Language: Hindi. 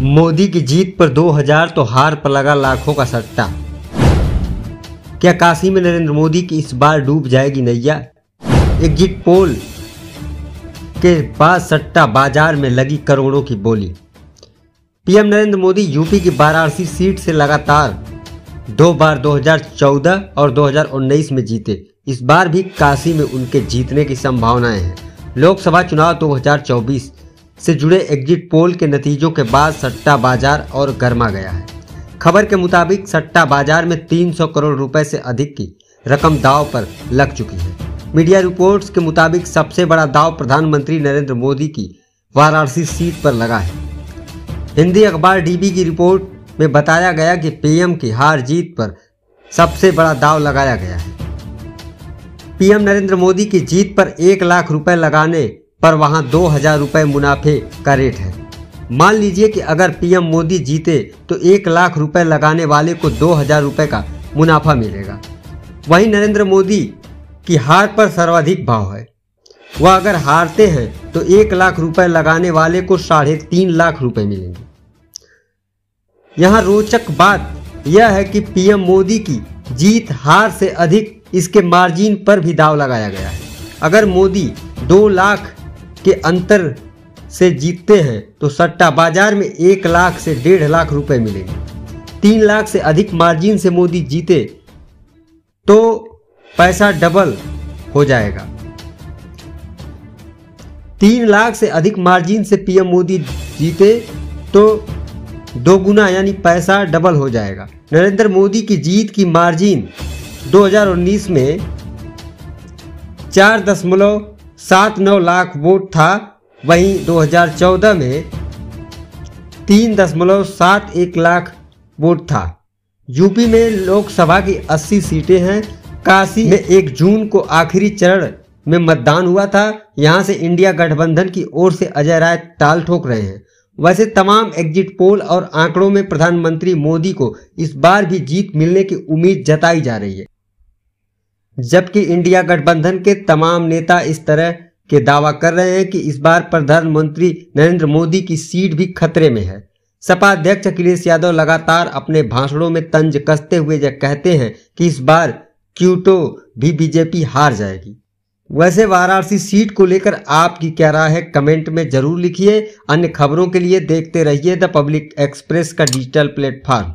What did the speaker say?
मोदी की जीत पर 2000 तो हार पर लगा लाखों का सट्टा। क्या काशी में नरेंद्र मोदी की इस बार डूब जाएगी नैया? एग्जिट पोल के बाद सट्टा बाज़ार में लगी करोड़ों की बोली। पीएम नरेंद्र मोदी यूपी की वाराणसी सीट से लगातार दो बार 2014 और 2019 में जीते। इस बार भी काशी में उनके जीतने की संभावनाएँ हैं। लोकसभा चुनाव 2024 से जुड़े एग्जिट पोल के नतीजों के बाद सट्टा बाज़ार और गर्मा गया है। खबर के मुताबिक सट्टा बाज़ार में 300 करोड़ रुपए से अधिक की रकम दाव पर लग चुकी है। मीडिया रिपोर्ट्स के मुताबिक सबसे बड़ा दाव प्रधानमंत्री नरेंद्र मोदी की वाराणसी सीट पर लगा है। हिंदी अखबार डीबी की रिपोर्ट में बताया गया कि पीएम की हार जीत पर सबसे बड़ा दाव लगाया गया है। पीएम नरेंद्र मोदी की जीत पर एक लाख रुपए लगाने पर वहाँ दो हज़ार रुपये मुनाफे का रेट है। मान लीजिए कि अगर पीएम मोदी जीते तो एक लाख रुपए लगाने वाले को दो हज़ार रुपये का मुनाफा मिलेगा। वहीं नरेंद्र मोदी की हार पर सर्वाधिक भाव है। वह अगर हारते हैं तो एक लाख रुपए लगाने वाले को साढ़े तीन लाख रुपए मिलेंगे। यहाँ रोचक बात यह है कि पीएम मोदी की जीत हार से अधिक इसके मार्जिन पर भी दाव लगाया गया है। अगर मोदी दो लाख के अंतर से जीतते हैं तो सट्टा बाज़ार में एक लाख से डेढ़ लाख रुपए मिलेंगे। तीन लाख से अधिक मार्जिन से मोदी जीते तो पैसा डबल हो जाएगा। तीन लाख से अधिक मार्जिन से पीएम मोदी जीते तो दो गुना यानी पैसा डबल हो जाएगा। नरेंद्र मोदी की जीत की मार्जिन 2019 में चार दशमलव सात नौ लाख वोट था। वहीं 2014 में तीन दशमलव सात एक लाख वोट था। यूपी में लोकसभा की 80 सीटें हैं। काशी में एक जून को आखिरी चरण में मतदान हुआ था। यहाँ से इंडिया गठबंधन की ओर से अजय राय टाल ठोक रहे हैं। वैसे तमाम एग्जिट पोल और आंकड़ों में प्रधानमंत्री मोदी को इस बार भी जीत मिलने की उम्मीद जताई जा रही है। जबकि इंडिया गठबंधन के तमाम नेता इस तरह के दावा कर रहे हैं कि इस बार प्रधानमंत्री नरेंद्र मोदी की सीट भी खतरे में है। सपा अध्यक्ष अखिलेश यादव लगातार अपने भाषणों में तंज कसते हुए यह कहते हैं कि इस बार क्यूटो भी बीजेपी हार जाएगी। वैसे वाराणसी सीट को लेकर आपकी क्या राय है? कमेंट में ज़रूर लिखिए। अन्य खबरों के लिए देखते रहिए द पब्लिक एक्सप्रेस का डिजिटल प्लेटफॉर्म।